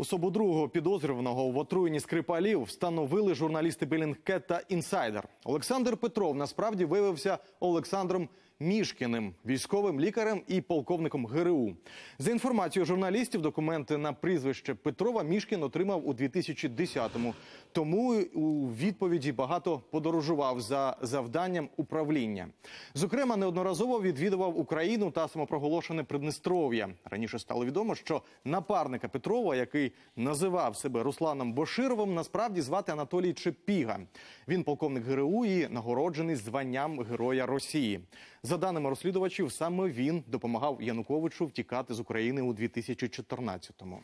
Особу другого підозрюваного в отруєнні скрипалів встановили журналісти Белінгкет та Інсайдер. Олександр Петров насправді виявився Олександром Мішкіним, військовим лікарем і полковником ГРУ. За інформацією журналістів, документи на прізвище Петрова Мішкін отримав у 2010-му. Тому у відповіді багато подорожував за завданням управління. Зокрема, неодноразово відвідував Україну та самопроголошене Приднестров'я. Раніше стало відомо, що напарника Петрова, який називав себе Русланом Бошировим, насправді звати Анатолій Чепіга. Він полковник ГРУ і нагороджений званням Героя Росії. За даними розслідувачів, саме він допомагав Януковичу втікати з України у 2014-му.